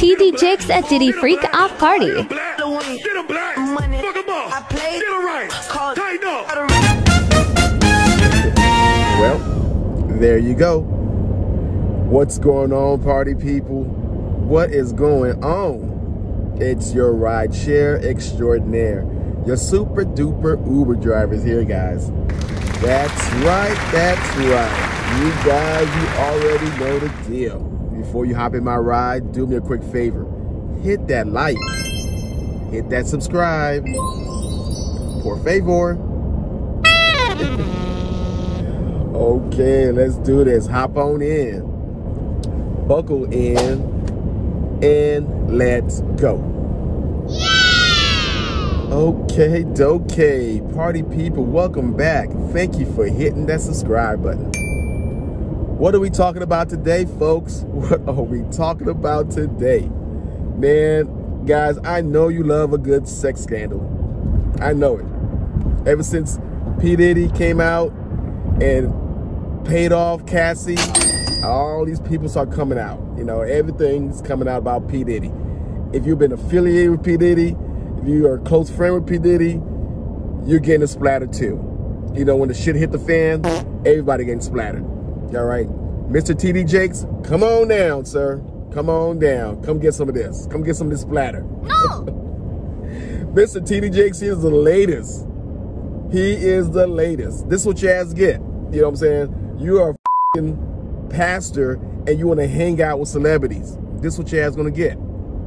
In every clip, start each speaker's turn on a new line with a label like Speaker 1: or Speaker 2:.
Speaker 1: TD Jakes at Diddy Freak Off Party.
Speaker 2: Get 'em black. Get 'em black.
Speaker 3: Money.
Speaker 2: Fuck 'em up.
Speaker 3: I played.
Speaker 2: Get 'em right.
Speaker 3: Called-
Speaker 2: Tighten up.
Speaker 4: Well, there you go. What's going on, party people? What is going on? It's your ride share extraordinaire. Your super duper Uber drivers here, guys. That's right, that's right. You guys, you already know the deal. Before you hop in my ride, do me a quick favor. Hit that like. Hit that subscribe. Por favor. Okay, let's do this. Hop on in. Buckle in. And let's go. Yeah! Okay, okay. Party people, welcome back. Thank you for hitting that subscribe button. What are we talking about today, folks? What are we talking about today? Man, guys, I know you love a good sex scandal. I know it. Ever since P. Diddy came out and paid off Cassie, all these people start coming out. You know, everything's coming out about P. Diddy. If you've been affiliated with P. Diddy, if you are a close friend with P. Diddy, you're getting a splatter too. You know, when the shit hit the fan, everybody getting splattered. All right? Mr. TD Jakes, come on down, sir. Come on down. Come get some of this. Come get some of this splatter.
Speaker 1: No!
Speaker 4: Mr. TD Jakes, he is the latest. He is the latest. This is what your ass get. You know what I'm saying? You are a pastor and you want to hang out with celebrities. This is what your ass gonna get.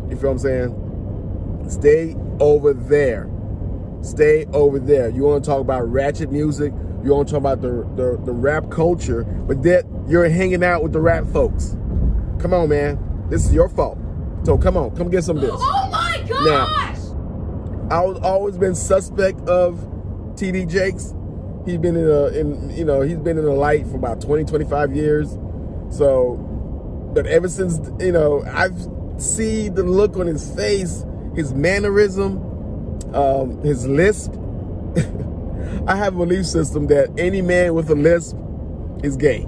Speaker 4: You feel what I'm saying? Stay over there. Stay over there. You want to talk about ratchet music. You want to talk about the, the, the rap culture, but that you're hanging out with the rap folks. Come on, man. This is your fault. So come on, come get some of this.
Speaker 1: Oh my
Speaker 4: gosh! Now, I've always been suspect of TD Jakes. He's been in a, in, you know, he's been in the light for about 20, 25 years. So, but ever since, you know, I've see the look on his face, his mannerism, um, his lisp. I have a belief system that any man with a lisp is gay.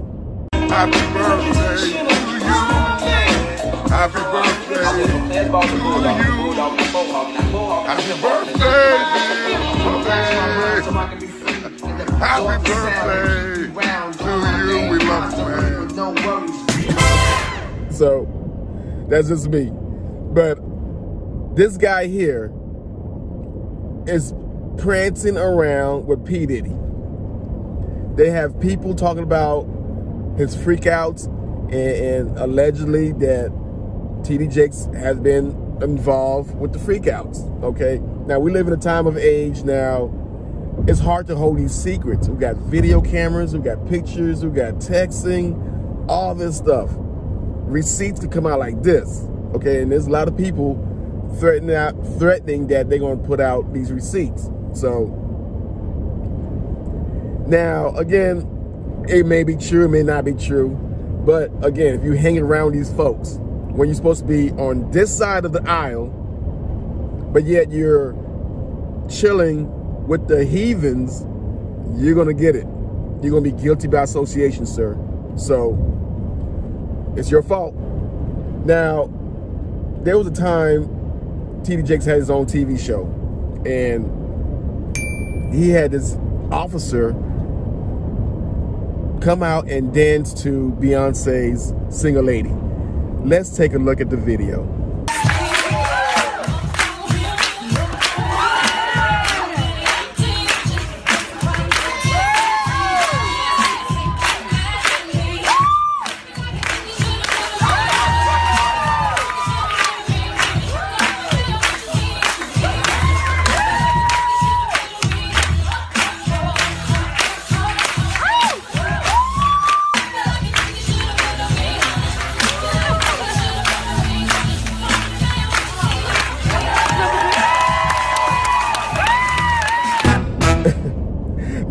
Speaker 2: Happy birthday to you. Happy birthday to you. Happy birthday, dear. Happy birthday to you. We love you, man.
Speaker 4: So that's just me. But this guy here is prancing around with P. Diddy. They have people talking about his freakouts and, and allegedly that TD Jakes has been involved with the freakouts. Okay. Now we live in a time of age now. It's hard to hold these secrets. We got video cameras, we got pictures, we got texting, all this stuff. Receipts could come out like this. Okay, and there's a lot of people threatening out threatening that they're gonna put out these receipts. So now again, it may be true, it may not be true. But again, if you're hanging around these folks when you're supposed to be on this side of the aisle, but yet you're chilling with the heathens, you're gonna get it. You're gonna be guilty by association, sir. So it's your fault. Now, there was a time TD Jakes had his own TV show, and he had this officer come out and dance to Beyonce's Single Lady. Let's take a look at the video.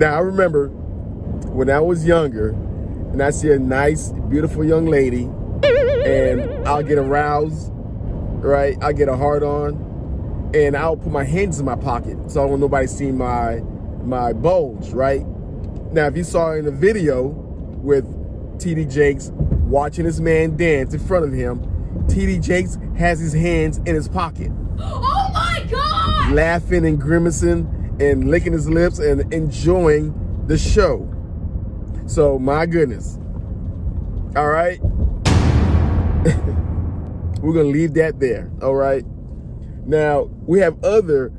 Speaker 4: Now I remember when I was younger and I see a nice, beautiful young lady and I'll get aroused, right? I'll get a hard on and I'll put my hands in my pocket so I don't nobody see my my bulge, right? Now if you saw in the video with TD Jakes watching this man dance in front of him, TD Jakes has his hands in his pocket.
Speaker 1: Oh my god!
Speaker 4: Laughing and grimacing and licking his lips and enjoying the show. So, my goodness. All right. We're going to leave that there. All right. Now, we have other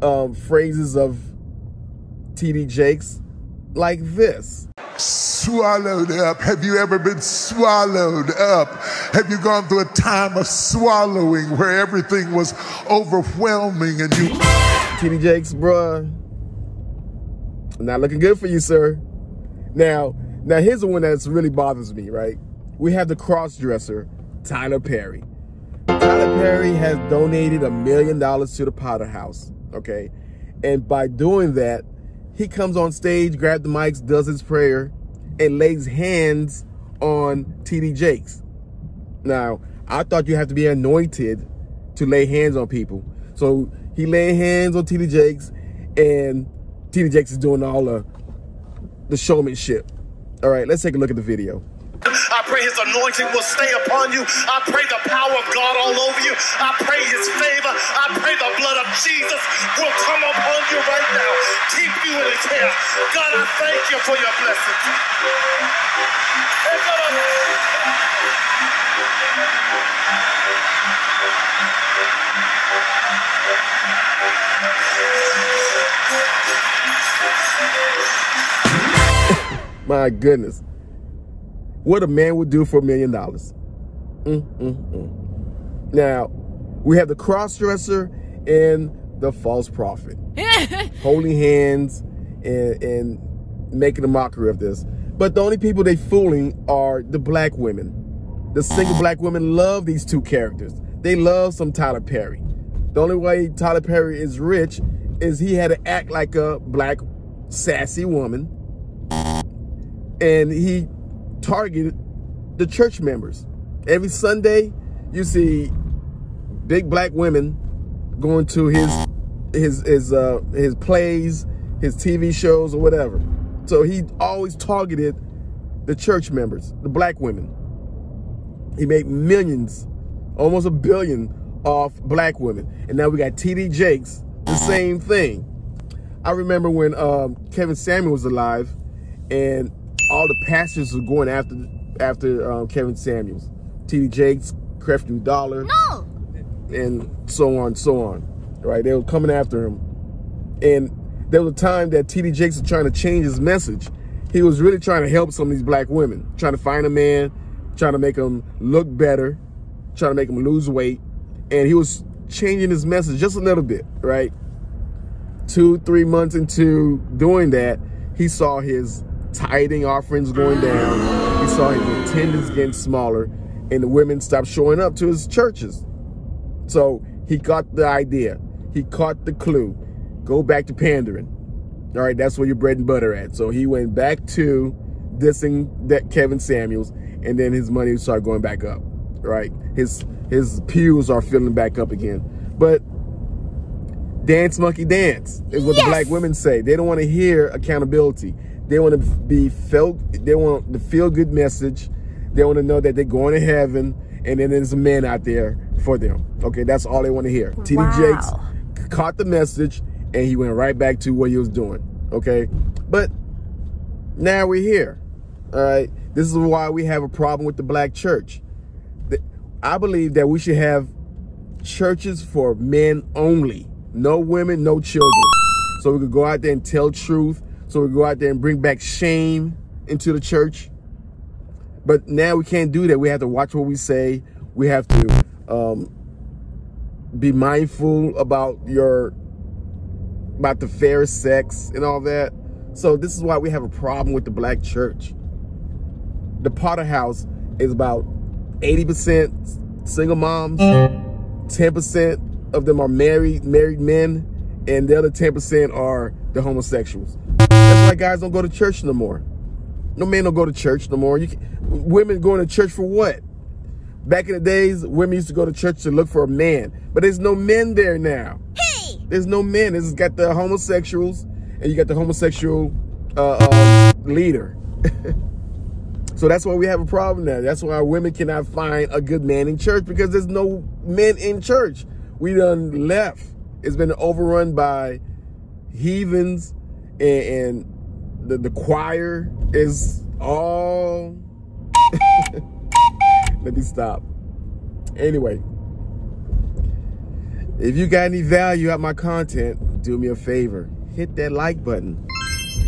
Speaker 4: um, phrases of TD Jakes like this.
Speaker 2: Swallowed up. Have you ever been swallowed up? Have you gone through a time of swallowing where everything was overwhelming and you.
Speaker 4: TD Jakes, bruh. Not looking good for you, sir. Now, now here's the one that's really bothers me, right? We have the cross dresser, Tyler Perry. Tyler Perry has donated a million dollars to the Potter House, okay? And by doing that, he comes on stage, grabs the mics, does his prayer, and lays hands on TD Jakes. Now, I thought you have to be anointed to lay hands on people. So he laying hands on TD Jakes, and TD Jakes is doing all the, the showmanship. All right, let's take a look at the video.
Speaker 3: I pray his anointing will stay upon you. I pray the power of God all over you. I pray his favor. I pray the blood of Jesus will come upon you right now. Keep you in his hand. God, I thank you for your blessings.
Speaker 4: My goodness. What a man would do for a million dollars. Mm, mm, mm. Now, we have the cross-dresser and the false prophet. Holding hands and, and making a mockery of this. But the only people they fooling are the black women. The single black women love these two characters. They love some Tyler Perry. The only way Tyler Perry is rich is he had to act like a black sassy woman and he targeted the church members. Every Sunday, you see big black women going to his his his uh his plays, his TV shows or whatever. So he always targeted the church members, the black women. He made millions, almost a billion off black women. And now we got TD Jakes, the same thing. I remember when um, Kevin Samuel was alive and all the pastors were going after after um, Kevin Samuels. TD Jakes, Creflo Dollar,
Speaker 1: No!
Speaker 4: and so on, so on. Right? They were coming after him. And there was a time that TD Jakes was trying to change his message. He was really trying to help some of these black women, trying to find a man, trying to make them look better, trying to make them lose weight. And he was changing his message just a little bit, right? Two, three months into doing that, he saw his tithing offerings going down. He saw his attendance getting smaller, and the women stopped showing up to his churches. So he got the idea. He caught the clue. Go back to pandering. All right, that's where your bread and butter at. So he went back to dissing that Kevin Samuels, and then his money started going back up. Right, his his pews are filling back up again. But dance monkey dance is what
Speaker 1: Yes!
Speaker 4: the black women say. They don't want to hear accountability. They want to be felt. They want the feel good message. They want to know that they're going to heaven, and then there's a man out there for them. Okay, that's all they want to hear. TD Jakes caught the message, and he went right back to what he was doing. Okay, but now we're here. All right, this is why we have a problem with the black church. I believe that we should have churches for men only. No women, no children. So we could go out there and tell truth. So we go out there and bring back shame into the church. But now we can't do that. We have to watch what we say. We have to um, be mindful about your about the fair sex and all that. So this is why we have a problem with the black church. The Potter House is about 80% single moms, 10% of them are married married men, and the other 10% are the homosexuals. Why guys don't go to church no more. No man don't go to church no more. You can, women going to church for what? Back in the days, women used to go to church to look for a man, but there's no men there now.
Speaker 1: Hey!
Speaker 4: There's no men. It's got the homosexuals, and you got the homosexual uh, uh, leader. So that's why we have a problem now. That's why women cannot find a good man in church because there's no men in church. We done left. It's been overrun by heathens and, and the, the choir is all let me stop. Anyway if you got any value at my content do me a favor. Hit that like button.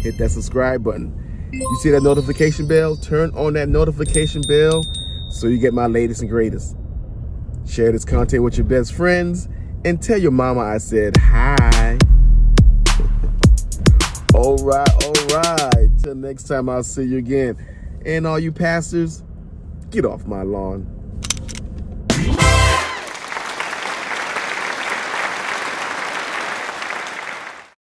Speaker 4: Hit that subscribe button. You see that notification bell? Turn on that notification bell so you get my latest and greatest. Share this content with your best friends and tell your mama i said hi. All right, all right. Till next time, I'll see you again. And all you pastors, get off my lawn.